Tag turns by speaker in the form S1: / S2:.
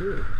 S1: Yeah.